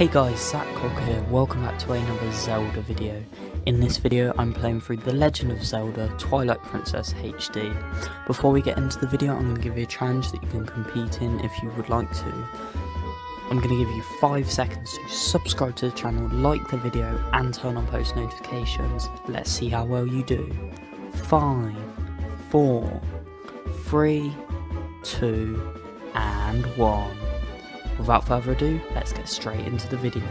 Hey guys, Zackcog here, welcome back to another Zelda video. In this video I'm playing through The Legend of Zelda Twilight Princess HD. Before we get into the video I'm going to give you a challenge that you can compete in if you would like to. I'm going to give you 5 seconds to subscribe to the channel, like the video and turn on post notifications. Let's see how well you do. 5, 4, 3, 2 and 1. Without further ado, let's get straight into the video.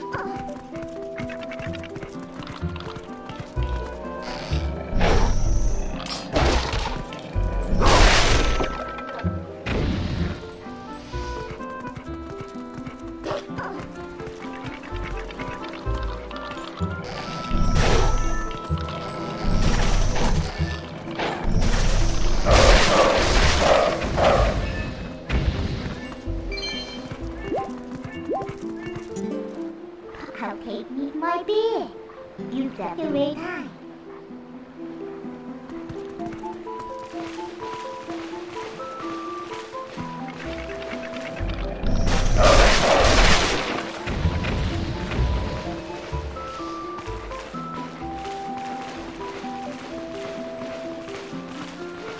Oh.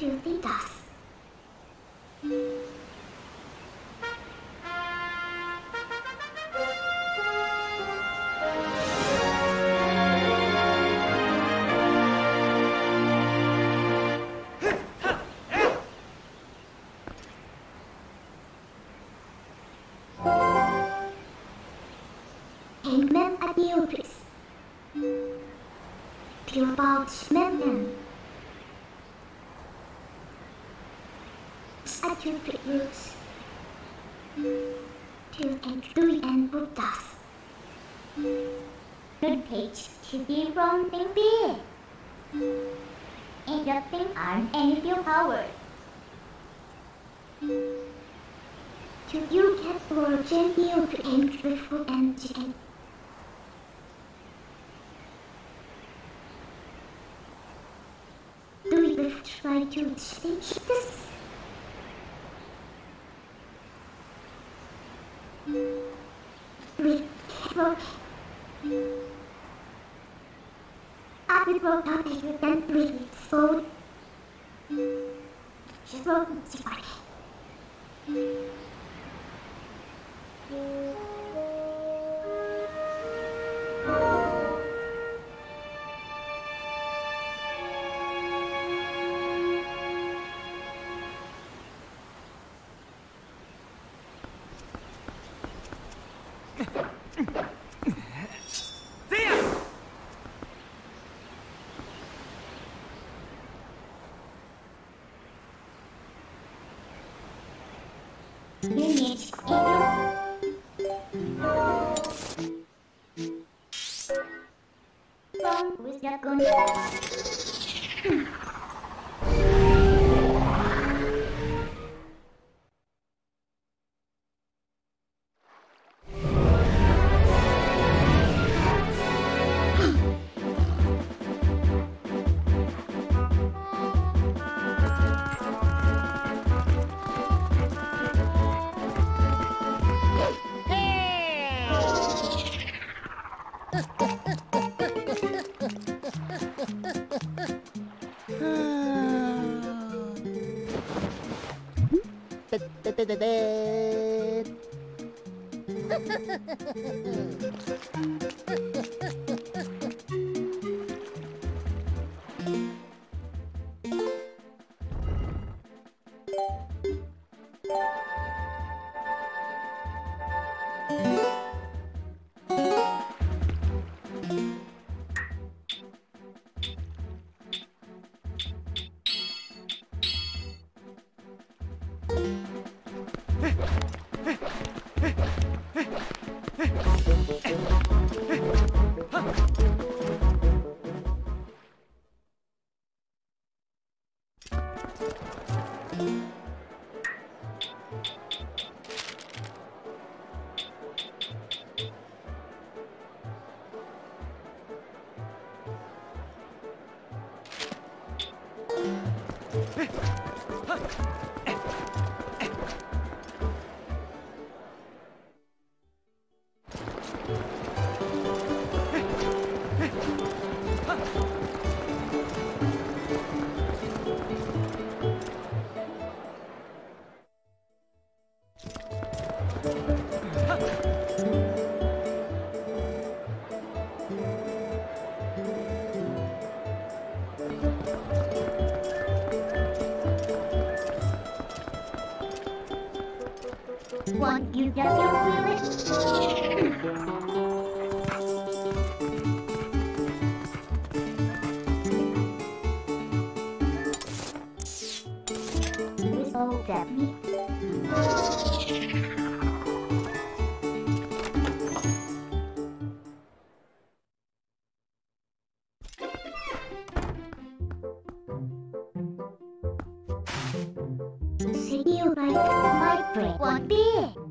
My toothy dust. Hangman at the office. Pure about Arm and your power. To you can forge and you to enter for engine. Do you try to change this? te, te, te. You W. City of Light, vibrate. One big.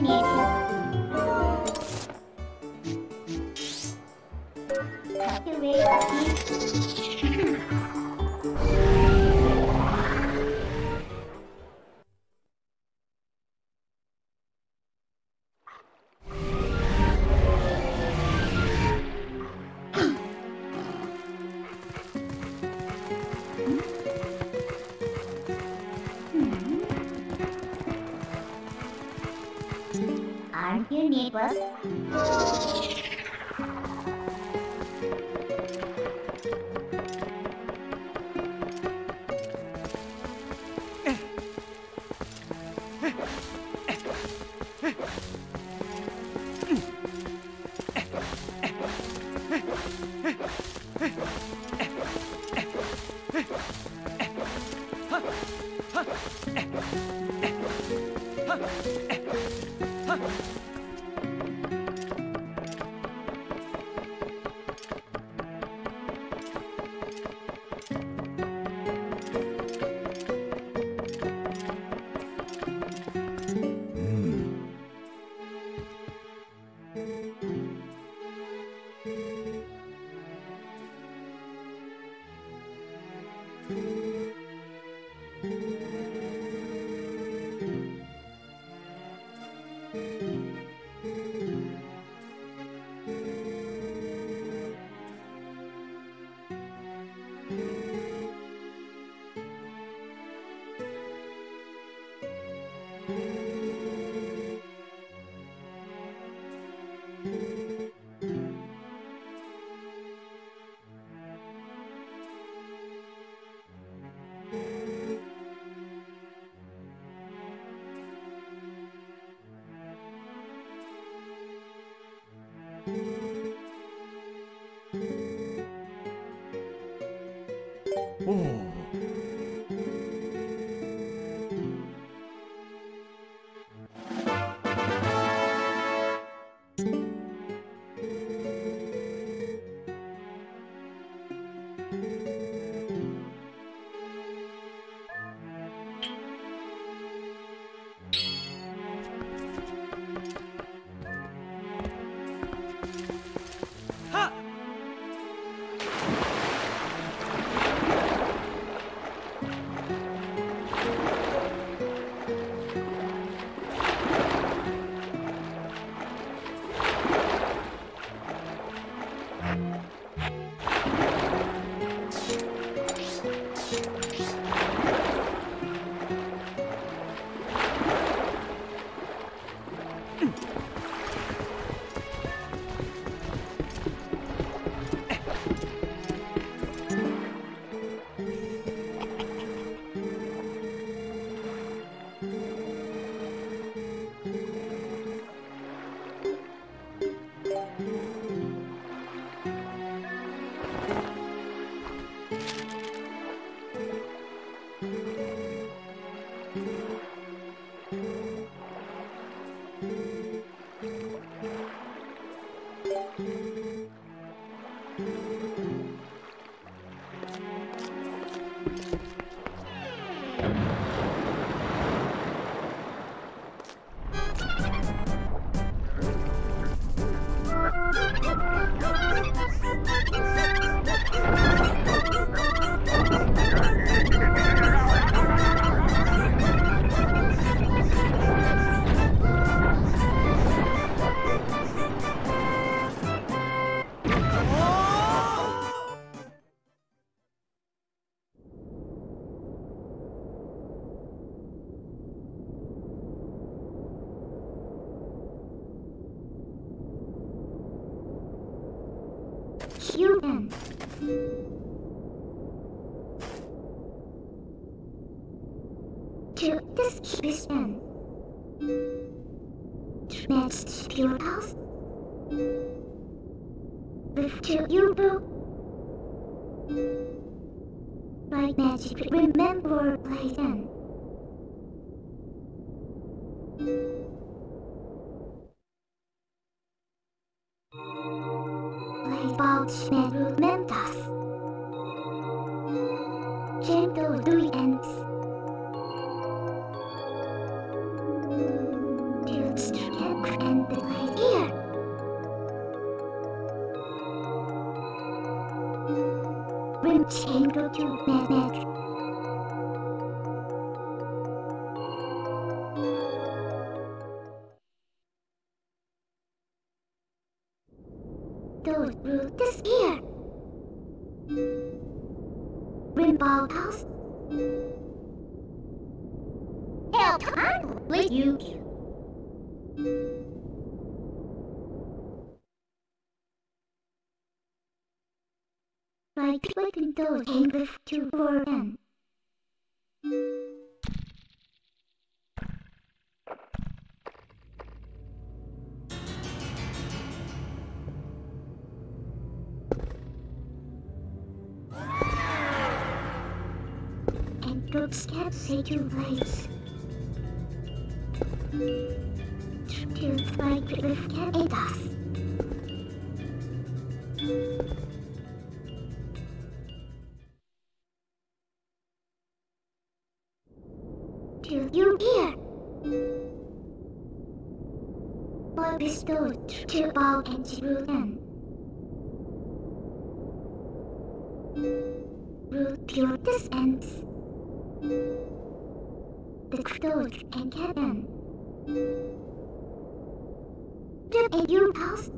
Wait, wait, wait. Human. To this Christian. Matched pure house. With to you bro. Like magic remember by then. about mentas. Gentle three ends. Those will disappear. Rimbaud House. Help time with you. Like clicking those angles to four them. Can't say two ways. To fight with us. Till you here. Boy bestowed to bow and them. Root pure this ends. The clothes and cabin. Trip at your house.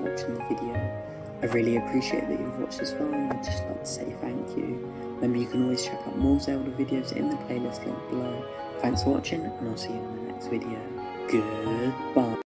Watching the video. I really appreciate that you've watched this far and I'd just like to say thank you. Remember you can always check out more Zelda videos in the playlist link below. Thanks for watching and I'll see you in the next video. Goodbye.